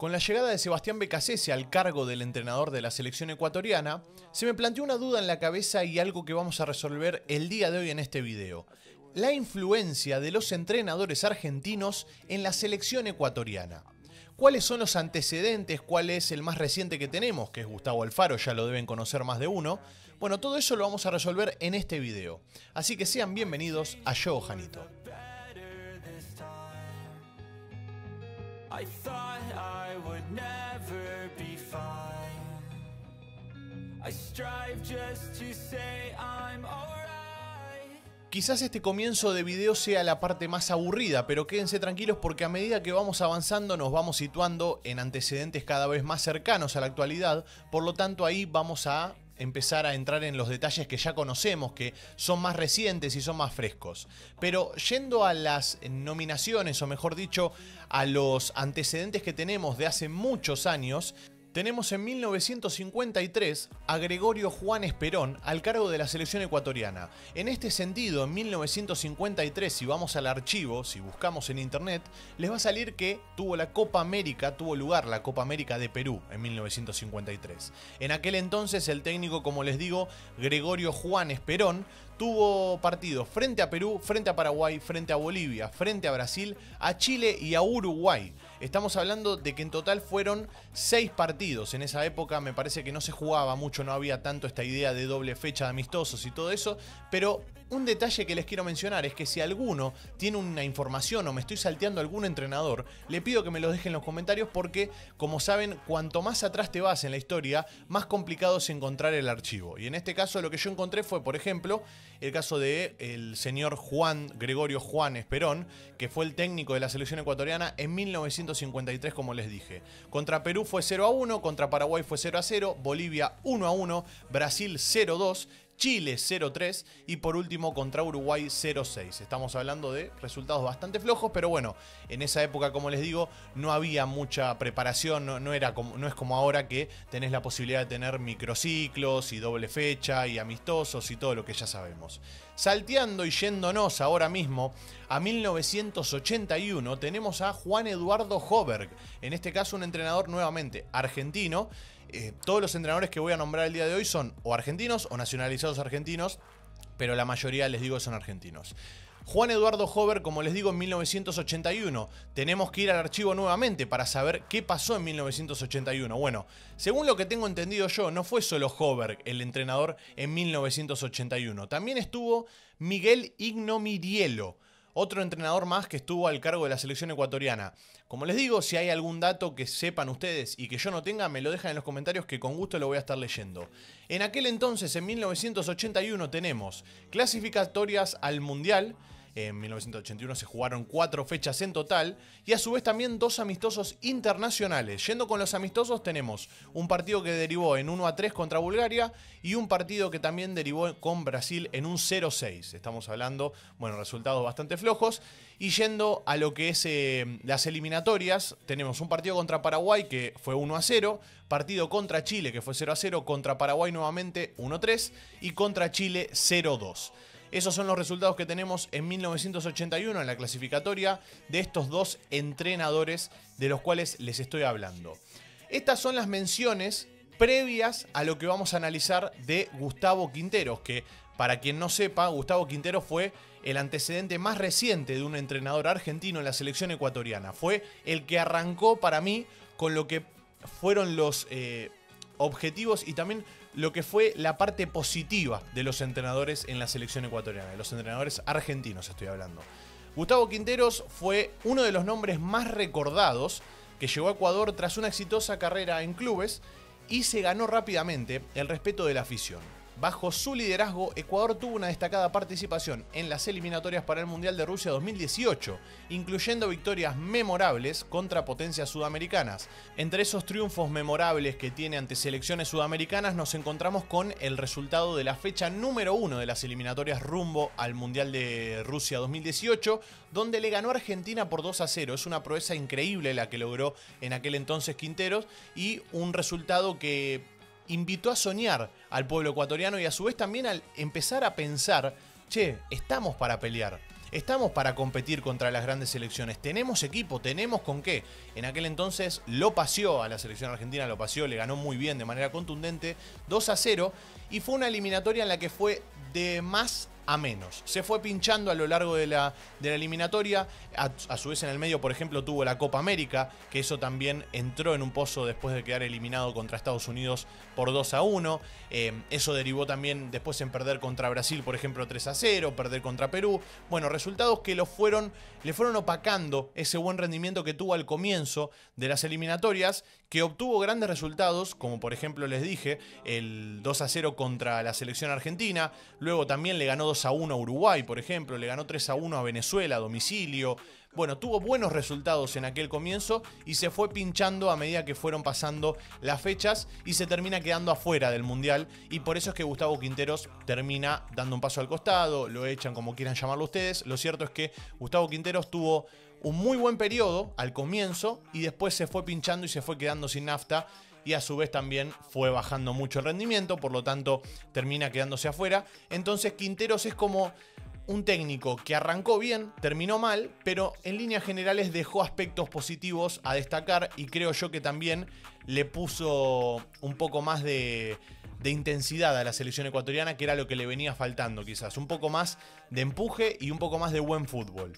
Con la llegada de Sebastián Becasese al cargo del entrenador de la selección ecuatoriana, se me planteó una duda en la cabeza y algo que vamos a resolver el día de hoy en este video. La influencia de los entrenadores argentinos en la selección ecuatoriana. ¿Cuáles son los antecedentes? ¿Cuál es el más reciente que tenemos? Que es Gustavo Alfaro, ya lo deben conocer más de uno. Bueno, todo eso lo vamos a resolver en este video. Así que sean bienvenidos a Yo Janito. Quizás este comienzo de video sea la parte más aburrida, pero quédense tranquilos porque a medida que vamos avanzando nos vamos situando en antecedentes cada vez más cercanos a la actualidad, por lo tanto ahí vamos a empezar a entrar en los detalles que ya conocemos, que son más recientes y son más frescos. Pero yendo a las nominaciones, o mejor dicho, a los antecedentes que tenemos de hace muchos años, tenemos en 1953 a Gregorio Juan Esperón al cargo de la selección ecuatoriana. En este sentido, en 1953, si vamos al archivo, si buscamos en internet, les va a salir que tuvo la Copa América, tuvo lugar la Copa América de Perú en 1953. En aquel entonces el técnico, como les digo, Gregorio Juan Esperón, tuvo partidos frente a Perú, frente a Paraguay, frente a Bolivia, frente a Brasil, a Chile y a Uruguay. Estamos hablando de que en total fueron seis partidos. En esa época me parece que no se jugaba mucho, no había tanto esta idea de doble fecha de amistosos y todo eso, pero un detalle que les quiero mencionar es que si alguno tiene una información o me estoy salteando algún entrenador, le pido que me lo dejen en los comentarios porque, como saben, cuanto más atrás te vas en la historia, más complicado es encontrar el archivo. Y en este caso lo que yo encontré fue, por ejemplo, el caso de el señor Juan Gregorio Juan Esperón, que fue el técnico de la selección ecuatoriana en 1953, como les dije. Contra Perú fue 0 a 1, contra Paraguay fue 0 a 0, Bolivia 1 a 1, Brasil 0 a 2 Chile 0-3 y por último contra Uruguay 0-6. Estamos hablando de resultados bastante flojos, pero bueno, en esa época, como les digo, no había mucha preparación, no, era como, no es como ahora que tenés la posibilidad de tener microciclos y doble fecha y amistosos y todo lo que ya sabemos. Salteando y yéndonos ahora mismo a 1981, tenemos a Juan Eduardo Hoberg, en este caso un entrenador nuevamente argentino, eh, todos los entrenadores que voy a nombrar el día de hoy son o argentinos o nacionalizados argentinos, pero la mayoría les digo son argentinos. Juan Eduardo Hover, como les digo, en 1981. Tenemos que ir al archivo nuevamente para saber qué pasó en 1981. Bueno, según lo que tengo entendido yo, no fue solo Hover el entrenador en 1981. También estuvo Miguel Ignomirielo otro entrenador más que estuvo al cargo de la selección ecuatoriana. Como les digo, si hay algún dato que sepan ustedes y que yo no tenga, me lo dejan en los comentarios que con gusto lo voy a estar leyendo. En aquel entonces, en 1981, tenemos clasificatorias al Mundial, en 1981 se jugaron cuatro fechas en total y a su vez también dos amistosos internacionales. Yendo con los amistosos tenemos un partido que derivó en 1 a 3 contra Bulgaria y un partido que también derivó con Brasil en un 0-6. Estamos hablando, bueno, resultados bastante flojos. Y yendo a lo que es eh, las eliminatorias, tenemos un partido contra Paraguay que fue 1 a 0, partido contra Chile que fue 0 a 0, contra Paraguay nuevamente 1 a 3 y contra Chile 0 2. Esos son los resultados que tenemos en 1981 en la clasificatoria de estos dos entrenadores de los cuales les estoy hablando. Estas son las menciones previas a lo que vamos a analizar de Gustavo Quinteros, que para quien no sepa, Gustavo Quinteros fue el antecedente más reciente de un entrenador argentino en la selección ecuatoriana. Fue el que arrancó para mí con lo que fueron los eh, objetivos y también lo que fue la parte positiva de los entrenadores en la selección ecuatoriana, de los entrenadores argentinos estoy hablando. Gustavo Quinteros fue uno de los nombres más recordados que llegó a Ecuador tras una exitosa carrera en clubes y se ganó rápidamente el respeto de la afición. Bajo su liderazgo, Ecuador tuvo una destacada participación en las eliminatorias para el Mundial de Rusia 2018, incluyendo victorias memorables contra potencias sudamericanas. Entre esos triunfos memorables que tiene ante selecciones sudamericanas nos encontramos con el resultado de la fecha número uno de las eliminatorias rumbo al Mundial de Rusia 2018, donde le ganó Argentina por 2 a 0. Es una proeza increíble la que logró en aquel entonces Quinteros y un resultado que invitó a soñar al pueblo ecuatoriano y a su vez también al empezar a pensar, che, estamos para pelear. estamos para competir contra las grandes selecciones, tenemos equipo, tenemos con qué. En aquel entonces lo paseó a la selección argentina, lo paseó, le ganó muy bien de manera contundente, 2 a 0, y fue una eliminatoria en la que fue de más a menos. Se fue pinchando a lo largo de la, de la eliminatoria. A, su vez en el medio, por ejemplo, tuvo la Copa América, que eso también entró en un pozo después de quedar eliminado contra Estados Unidos por 2 a 1. Eh, eso derivó también después en perder contra Brasil, por ejemplo, 3 a 0, perder contra Perú. Bueno, resultados que fueron, le fueron opacando ese buen rendimiento que tuvo al comienzo de las eliminatorias, que obtuvo grandes resultados, como por ejemplo les dije, el 2 a 0 contra la selección argentina. Luego también le ganó 2 a 1 a Uruguay, por ejemplo, le ganó 3 a 1 a Venezuela a domicilio. Bueno, tuvo buenos resultados en aquel comienzo y se fue pinchando a medida que fueron pasando las fechas y se termina quedando afuera del Mundial y por eso es que Gustavo Quinteros termina dando un paso al costado, lo echan como quieran llamarlo ustedes. Lo cierto es que Gustavo Quinteros tuvo un muy buen periodo al comienzo y después se fue pinchando y se fue quedando sin nafta y a su vez también fue bajando mucho el rendimiento, por lo tanto termina quedándose afuera. Entonces Quinteros es como un técnico que arrancó bien, terminó mal, pero en líneas generales dejó aspectos positivos a destacar y creo yo que también le puso un poco más de, intensidad a la selección ecuatoriana, que era lo que le venía faltando quizás, un poco más de empuje y un poco más de buen fútbol.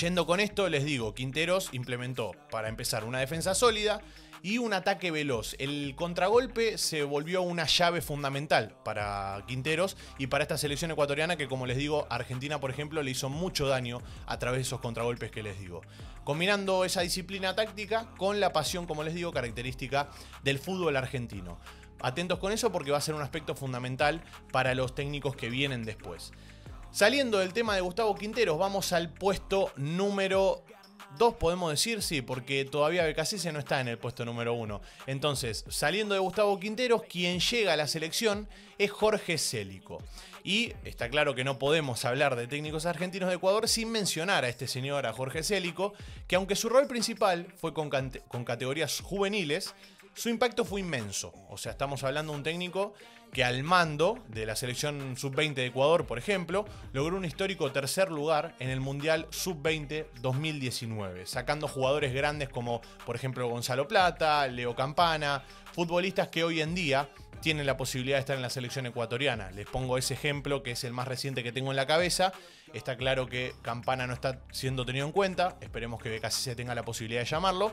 Yendo con esto, les digo, Quinteros implementó, para empezar, una defensa sólida, y un ataque veloz. El contragolpe se volvió una llave fundamental para Quinteros y para esta selección ecuatoriana que, como les digo, Argentina, por ejemplo, le hizo mucho daño a través de esos contragolpes que les digo. Combinando esa disciplina táctica con la pasión, como les digo, característica del fútbol argentino. Atentos con eso porque va a ser un aspecto fundamental para los técnicos que vienen después. Saliendo del tema de Gustavo Quinteros, vamos al puesto número Dos podemos decir, sí, porque todavía Becasese no está en el puesto número uno. Entonces, saliendo de Gustavo Quinteros, quien llega a la selección es Jorge Célico. Y está claro que no podemos hablar de técnicos argentinos de Ecuador sin mencionar a este señor, a Jorge Célico, que aunque su rol principal fue con, con categorías juveniles, su impacto fue inmenso. O sea, estamos hablando de un técnico que al mando de la selección sub-20 de Ecuador, por ejemplo, logró un histórico tercer lugar en el Mundial sub-20 2019, sacando jugadores grandes como, por ejemplo, Gonzalo Plata, Leo Campana, futbolistas que hoy en día tienen la posibilidad de estar en la selección ecuatoriana. Les pongo ese ejemplo que es el más reciente que tengo en la cabeza. Está claro que Campana no está siendo tenido en cuenta. Esperemos que se tenga la posibilidad de llamarlo.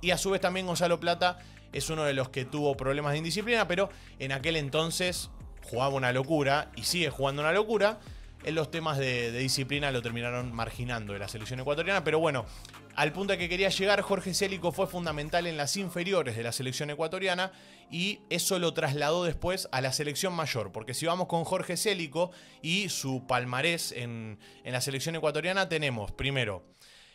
Y a su vez también Gonzalo Plata es uno de los que tuvo problemas de indisciplina, pero en aquel entonces jugaba una locura y sigue jugando una locura. En los temas de, disciplina lo terminaron marginando de la selección ecuatoriana, pero bueno, al punto a que quería llegar, Jorge Célico fue fundamental en las inferiores de la selección ecuatoriana y eso lo trasladó después a la selección mayor, porque si vamos con Jorge Célico y su palmarés en, en la selección ecuatoriana, tenemos primero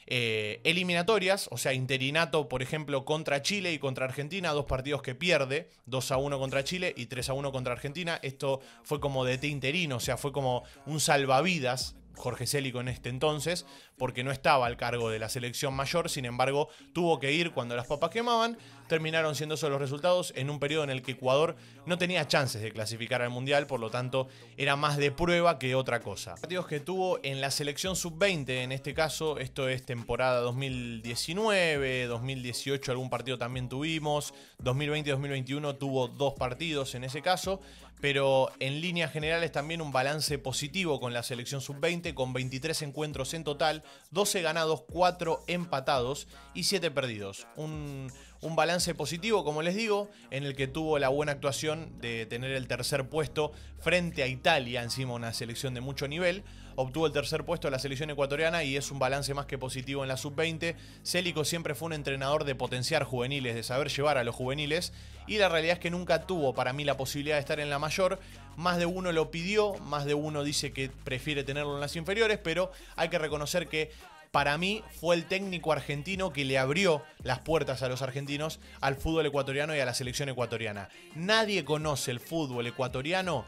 eh, eliminatorias, o sea, interinato, por ejemplo, contra Chile y contra Argentina, dos partidos que pierde, 2 a 1 contra Chile y 3 a 1 contra Argentina. Esto fue como de interino, o sea, fue como un salvavidas Jorge Célico en este entonces, porque no estaba al cargo de la selección mayor, sin embargo, tuvo que ir cuando las papas quemaban, terminaron siendo esos los resultados en un periodo en el que Ecuador no tenía chances de clasificar al Mundial, por lo tanto, era más de prueba que otra cosa. Partidos que tuvo en la selección sub-20, en este caso, esto es temporada 2019, 2018 algún partido también tuvimos, 2020-2021 tuvo dos partidos en ese caso, pero en líneas generales también un balance positivo con la selección sub-20, con 23 encuentros en total, 12 ganados, 4 empatados y 7 perdidos. Un, un balance positivo, como les digo, en el que tuvo la buena actuación de tener el tercer puesto frente a Italia, encima una selección de mucho nivel. Obtuvo el tercer puesto de la selección ecuatoriana y es un balance más que positivo en la sub-20. Célico siempre fue un entrenador de potenciar juveniles, de saber llevar a los juveniles. Y la realidad es que nunca tuvo para mí la posibilidad de estar en la mayor. Más de uno lo pidió, más de uno dice que prefiere tenerlo en las inferiores, pero hay que reconocer que para mí fue el técnico argentino que le abrió las puertas a los argentinos al fútbol ecuatoriano y a la selección ecuatoriana. Nadie conoce el fútbol ecuatoriano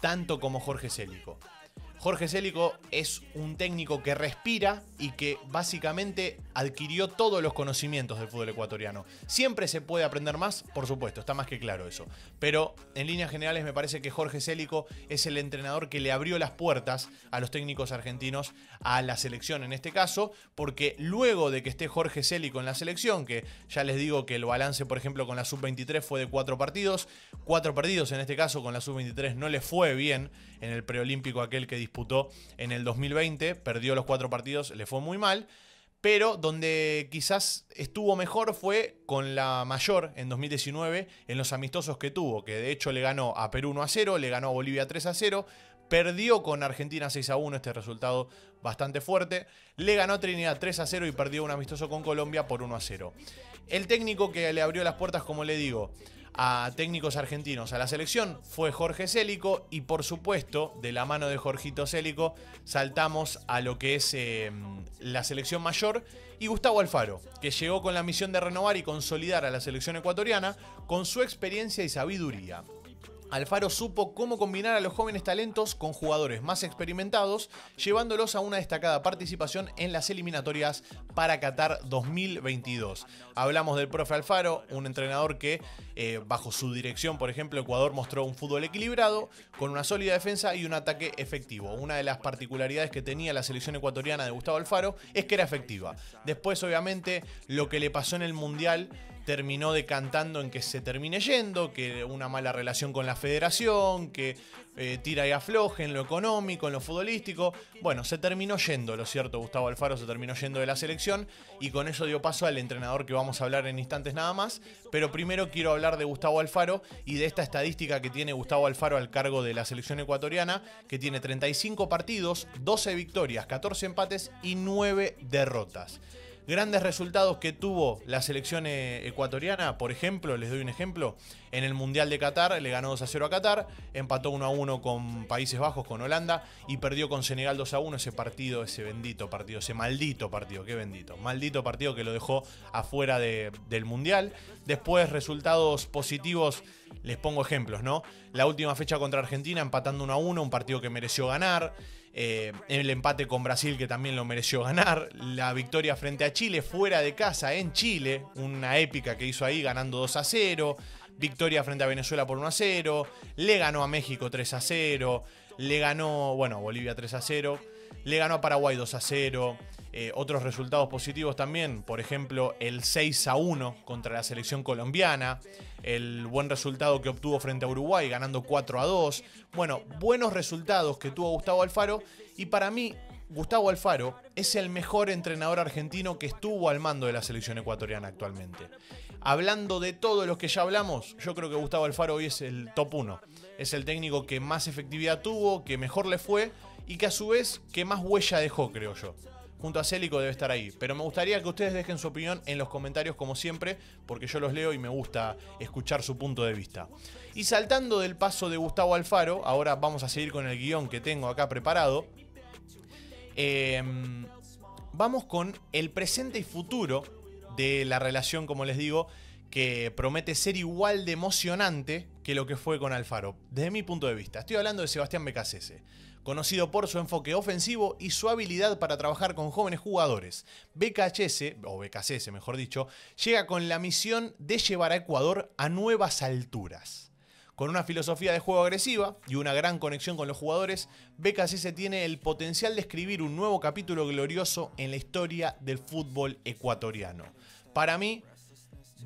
tanto como Jorge Célico. Jorge Célico es un técnico que respira y que básicamente adquirió todos los conocimientos del fútbol ecuatoriano. Siempre se puede aprender más, por supuesto, está más que claro eso. Pero en líneas generales me parece que Jorge Célico es el entrenador que le abrió las puertas a los técnicos argentinos, a la selección en este caso, porque luego de que esté Jorge Célico en la selección, que ya les digo que el balance, por ejemplo, con la sub-23 fue de cuatro partidos, cuatro partidos en este caso con la sub-23 no le fue bien en el preolímpico aquel que disputó en el 2020, perdió los cuatro partidos, le fue muy mal. Pero donde quizás estuvo mejor fue con la mayor en 2019 en los amistosos que tuvo, que de hecho le ganó a Perú 1 a 0, le ganó a Bolivia 3 a 0, perdió con Argentina 6 a 1, este resultado bastante fuerte, le ganó a Trinidad 3 a 0 y perdió un amistoso con Colombia por 1 a 0. El técnico que le abrió las puertas, como le digo, a técnicos argentinos a la selección fue Jorge Célico y por supuesto de la mano de Jorgito Célico saltamos a lo que es eh, la selección mayor y Gustavo Alfaro, que llegó con la misión de renovar y consolidar a la selección ecuatoriana con su experiencia y sabiduría. Alfaro supo cómo combinar a los jóvenes talentos con jugadores más experimentados, llevándolos a una destacada participación en las eliminatorias para Qatar 2022. Hablamos del profe Alfaro, un entrenador que, eh, bajo su dirección, por ejemplo, Ecuador mostró un fútbol equilibrado, con una sólida defensa y un ataque efectivo. Una de las particularidades que tenía la selección ecuatoriana de Gustavo Alfaro es que era efectiva. Después, obviamente, lo que le pasó en el Mundial terminó decantando en que se termine yendo, que una mala relación con la federación, que eh, tira y afloje en lo económico, en lo futbolístico. Bueno, se terminó yendo, lo cierto, Gustavo Alfaro se terminó yendo de la selección y con eso dio paso al entrenador que vamos a hablar en instantes nada más. Pero primero quiero hablar de Gustavo Alfaro y de esta estadística que tiene Gustavo Alfaro al cargo de la selección ecuatoriana, que tiene 35 partidos, 12 victorias, 14 empates y 9 derrotas. Grandes resultados que tuvo la selección eh, ecuatoriana, por ejemplo, les doy un ejemplo, en el Mundial de Qatar le ganó 2 a 0 a Qatar, empató 1 a 1 con Países Bajos, con Holanda, y perdió con Senegal 2 a 1 ese partido, ese bendito partido, ese maldito partido, qué bendito, maldito partido que lo dejó afuera del Mundial. Después resultados positivos, les pongo ejemplos, ¿no? La última fecha contra Argentina empatando 1 a 1, un partido que mereció ganar. Eh, el empate con Brasil que también lo mereció ganar, la victoria frente a Chile fuera de casa en Chile, una épica que hizo ahí ganando 2 a 0, victoria frente a Venezuela por 1 a 0, le ganó a México 3 a 0, le ganó, bueno, Bolivia 3 a 0, le ganó a Paraguay 2 a 0. Eh, otros resultados positivos también, por ejemplo, el 6 a 1 contra la selección colombiana, el buen resultado que obtuvo frente a Uruguay, ganando 4 a 2. Bueno, buenos resultados que tuvo Gustavo Alfaro y para mí Gustavo Alfaro es el mejor entrenador argentino que estuvo al mando de la selección ecuatoriana actualmente. Hablando de todos los que ya hablamos, yo creo que Gustavo Alfaro hoy es el top 1. Es el técnico que más efectividad tuvo, que mejor le fue y que a su vez que más huella dejó, creo yo junto a Célico debe estar ahí. Pero me gustaría que ustedes dejen su opinión en los comentarios como siempre, porque yo los leo y me gusta escuchar su punto de vista. Y saltando del paso de Gustavo Alfaro, ahora vamos a seguir con el guion que tengo acá preparado. Em, vamos con el presente y futuro de la relación, como les digo, que promete ser igual de emocionante que lo que fue con Alfaro, desde mi punto de vista. Estoy hablando de Sebastián Becasese conocido por su enfoque ofensivo y su habilidad para trabajar con jóvenes jugadores. BKHS, o BKCS mejor dicho, llega con la misión de llevar a Ecuador a nuevas alturas. Con una filosofía de juego agresiva y una gran conexión con los jugadores, BKCS tiene el potencial de escribir un nuevo capítulo glorioso en la historia del fútbol ecuatoriano. Para mí,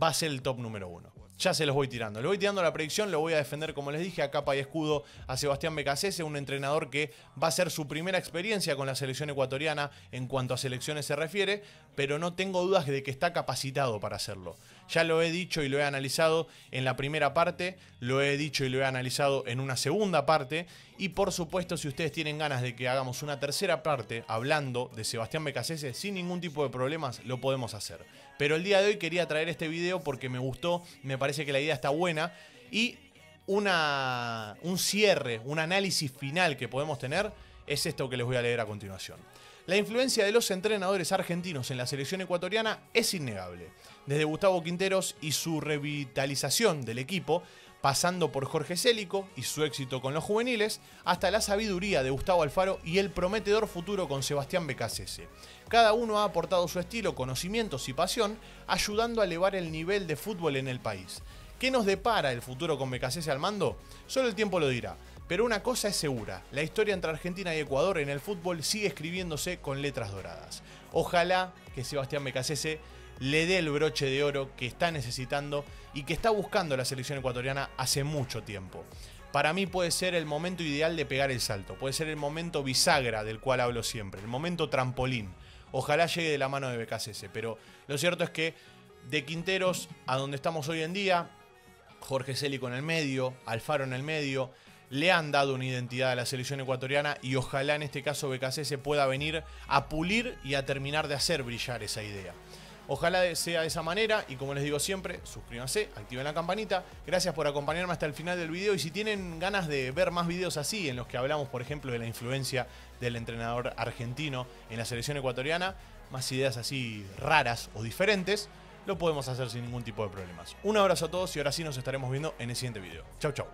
va a ser el top número uno ya se los voy tirando. Le voy tirando la predicción, lo voy a defender, como les dije, a capa y escudo a Sebastián Becasese, un entrenador que va a ser su primera experiencia con la selección ecuatoriana en cuanto a selecciones se refiere, pero no tengo dudas de que está capacitado para hacerlo. Ya lo he dicho y lo he analizado en la primera parte, lo he dicho y lo he analizado en una segunda parte, y por supuesto, si ustedes tienen ganas de que hagamos una tercera parte hablando de Sebastián Becasese, sin ningún tipo de problemas, lo podemos hacer. Pero el día de hoy quería traer este video porque me gustó, me parece que la idea está buena y una, un cierre, un análisis final que podemos tener es esto que les voy a leer a continuación. La influencia de los entrenadores argentinos en la selección ecuatoriana es innegable. Desde Gustavo Quinteros y su revitalización del equipo, pasando por Jorge Célico y su éxito con los juveniles, hasta la sabiduría de Gustavo Alfaro y el prometedor futuro con Sebastián Becasese. Cada uno ha aportado su estilo, conocimientos y pasión, ayudando a elevar el nivel de fútbol en el país. ¿Qué nos depara el futuro con Becasese al mando? Solo el tiempo lo dirá. Pero una cosa es segura, la historia entre Argentina y Ecuador en el fútbol sigue escribiéndose con letras doradas. Ojalá que Sebastián Becasese le dé el broche de oro que está necesitando y que está buscando la selección ecuatoriana hace mucho tiempo. Para mí puede ser el momento ideal de pegar el salto, puede ser el momento bisagra del cual hablo siempre, el momento trampolín. Ojalá llegue de la mano de Becasese, pero lo cierto es que de Quinteros a donde estamos hoy en día, Jorge Célico en el medio, Alfaro en el medio, le han dado una identidad a la selección ecuatoriana y ojalá en este caso se pueda venir a pulir y a terminar de hacer brillar esa idea. Ojalá sea de esa manera y como les digo siempre, suscríbanse, activen la campanita. Gracias por acompañarme hasta el final del video y si tienen ganas de ver más videos así en los que hablamos por ejemplo de la influencia del entrenador argentino en la selección ecuatoriana, más ideas así raras o diferentes, lo podemos hacer sin ningún tipo de problemas. Un abrazo a todos y ahora sí nos estaremos viendo en el siguiente video. Chau chau.